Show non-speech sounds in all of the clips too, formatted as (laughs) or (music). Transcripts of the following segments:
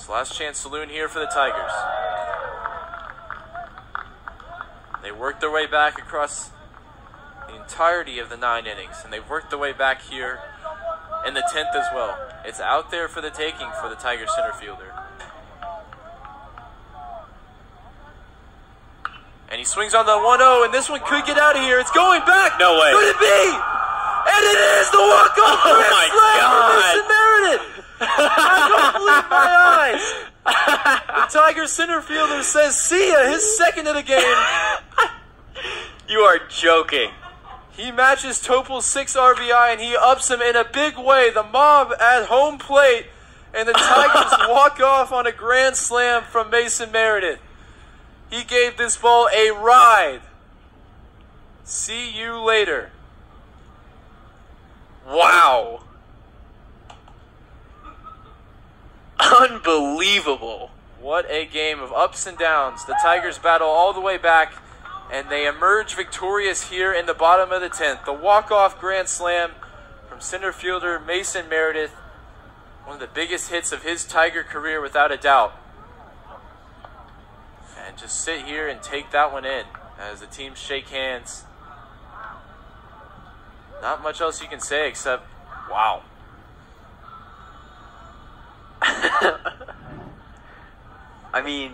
It's last chance saloon here for the Tigers. They worked their way back across the entirety of the nine innings, and they've worked their way back here in the 10th as well. It's out there for the taking for the Tiger center fielder. And he swings on the 1 0, and this one could get out of here. It's going back. No way. Could it be? And it is the walk off Oh my God. Mason Meredith. (laughs) Believe my eyes. The Tiger center fielder says, see ya, his second of the game. You are joking. He matches Topol's six RBI and he ups him in a big way. The mob at home plate, and the Tigers (laughs) walk off on a grand slam from Mason Meredith. He gave this ball a ride. See you later. Wow. Unbelievable. What a game of ups and downs. The Tigers battle all the way back, and they emerge victorious here in the bottom of the 10th. The walk-off grand slam from center fielder Mason Meredith. One of the biggest hits of his Tiger career, without a doubt. And just sit here and take that one in as the teams shake hands. Not much else you can say except, wow. (laughs) I mean,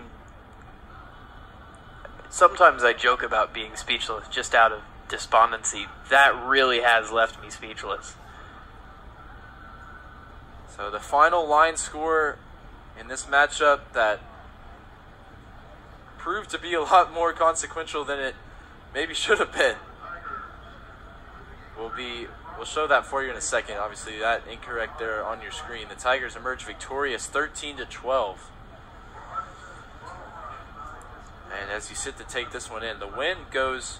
sometimes I joke about being speechless just out of despondency. That really has left me speechless. So the final line score in this matchup that proved to be a lot more consequential than it maybe should have been. We'll be we'll show that for you in a second. Obviously that incorrect there on your screen. The Tigers emerge victorious 13 to 12. And as you sit to take this one in, the win goes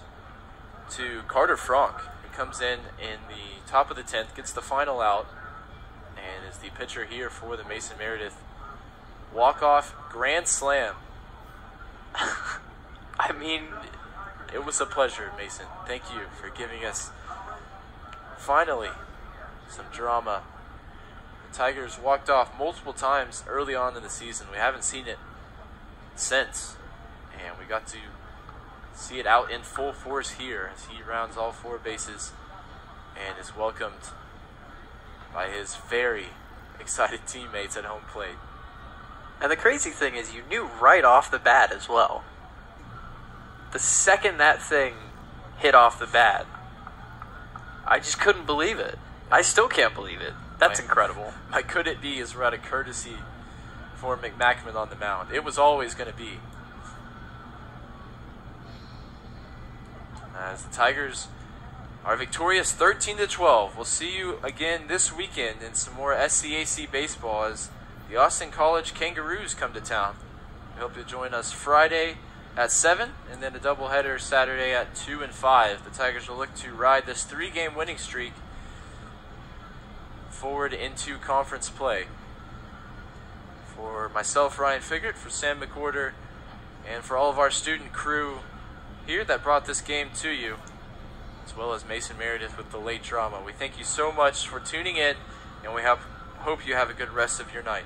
to Carter Frank, who comes in in the top of the 10th, gets the final out, and is the pitcher here for the Mason Meredith walk-off grand slam. (laughs) I mean, It was a pleasure, Mason. Thank you for giving us finally some drama. The Tigers walked off multiple times early on in the season. We haven't seen it since. And we got to see it out in full force here as he rounds all four bases and is welcomed by his very (laughs) excited teammates at home plate. and the crazy thing is, you knew right off the bat as well. The second that thing hit off the bat, I just couldn't believe it. I still can't believe it. That's Right. incredible. (laughs) My could it be is rather courtesy for McMackman on the mound. It was always going to be. Uh, as the Tigers are victorious 13 to 12. We'll see you again this weekend in some more SCAC baseball as the Austin College Kangaroos come to town. We hope you'll join us Friday at 7 and then a doubleheader Saturday at 2 and 5. The Tigers will look to ride this three game winning streak forward into conference play. For myself, Ryan Figert, for Sam McWhorter, and for all of our student crew here that brought this game to you, as well as Mason Meredith with the late drama. We thank you so much for tuning in, and we hope, hope you have a good rest of your night.